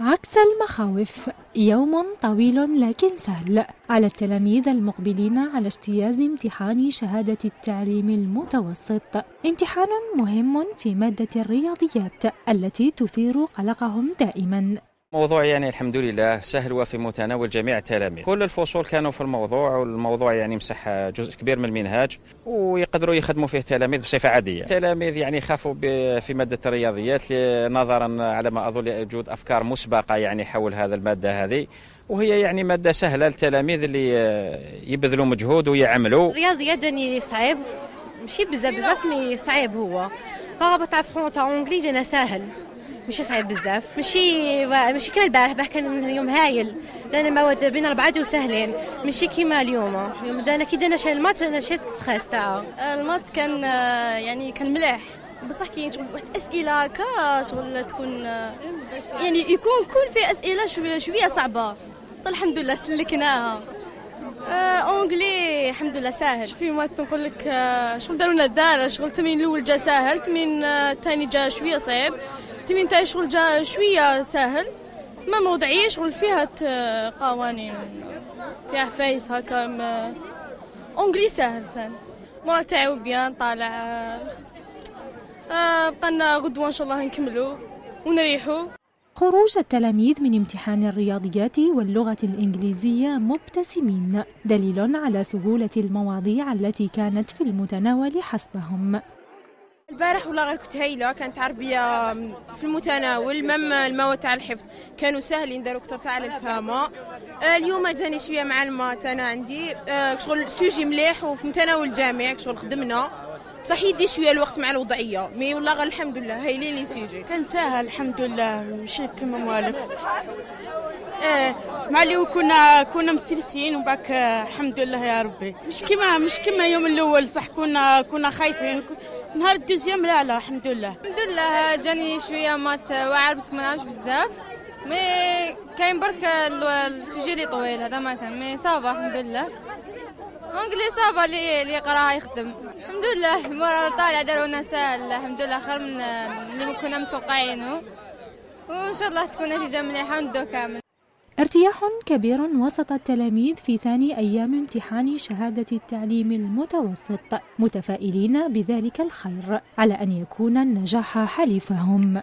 عكس المخاوف يوم طويل لكن سهل. على التلاميذ المقبلين على اجتياز امتحان شهادة التعليم المتوسط. امتحان مهم في مادة الرياضيات التي تثير قلقهم دائما. موضوع يعني الحمد لله سهل وفي متناول جميع التلاميذ. كل الفصول كانوا في الموضوع والموضوع يعني مسح جزء كبير من المنهاج ويقدروا يخدموا فيه التلاميذ بصفة عادية. التلاميذ يعني خافوا في مادة الرياضيات نظرا على ما أظن وجود أفكار مسبقة يعني حول هذا المادة هذه. وهي يعني مادة سهلة للتلاميذ اللي يبذلوا مجهود ويعملوا. الرياضيات جاني صعيب ماشي بزاف بزاف mais صعيب هو. par rapport تاع فرونتا anglais جانا ساهل. ماشي صعيب بزاف. ماشي ماشي كيما البارح البارح كان يوم هايل. لأن المواد بين أربعة جو سهلين ماشي كيما اليوم. اليوم دانا كي دانا شي ال maths أنا شي stress تاعها المات كان يعني كان مليح. بصح كاين واحد أسئلة هكا شغل تكون يعني يكون كل في أسئلة شوية شوية صعبة. الحمد لله سلكناها. أونجلي الحمد لله ساهل. في مات نقول لك شغل داروا لنا دار شغل التمرين الأول جا ساهل التمرين الثاني جا شوية صعيب. التمرين تاعي شغل جا شوية ساهل ما موضعية شغل فيها قوانين فيها facile هكا anglais ساهل ثاني ال moral تاعي bien طالع آه بقالنا غدوة إن شاء الله نكملوا ونريحوا خروج التلاميذ من امتحان الرياضيات واللغة الإنجليزية مبتسمين دليل على سهولة المواضيع التي كانت في المتناول حسبهم. البارح والله غير كنت هايلة كانت عربية في المتناول مم المواد تاع الحفظ كانوا ساهلين داروا أكثر تاع الفهمه اليوم جاني شوية مع ال maths أنا عندي شغل sujet مليح وفي متناول الجميع شغل خدمنا. بصح يدي شوية الوقت مع الوضعية. mais والله غير الحمد لله هايلين les sujets كان ساهل الحمد لله. ماشي كما موالف. إيه مع اليوم كنا كنا متلسين وباك الحمد لله يا ربي. مش كما مش كما يوم الأول صح؟ كنا كنا خايفين. نهار ال deuxième لا لا الحمد لله. الحمد لله جاني شوية maths واعر بس ما نعرفش بزاف. mais كاين برك ال sujet اللي طويل هذا ما كان mais ça va الحمد لله. anglais ça va اللي اللي يقراها يخدم. الحمد لله ال moral طالع داروا لنا الحمد لله خير من اللي كنا متوقعينه. وإن شاء الله تكون نتيجة مليحة وندو كامل. ارتياح كبير وسط التلاميذ في ثاني أيام امتحان شهادة التعليم المتوسط متفائلين بذلك الخير على أن يكون النجاح حليفهم.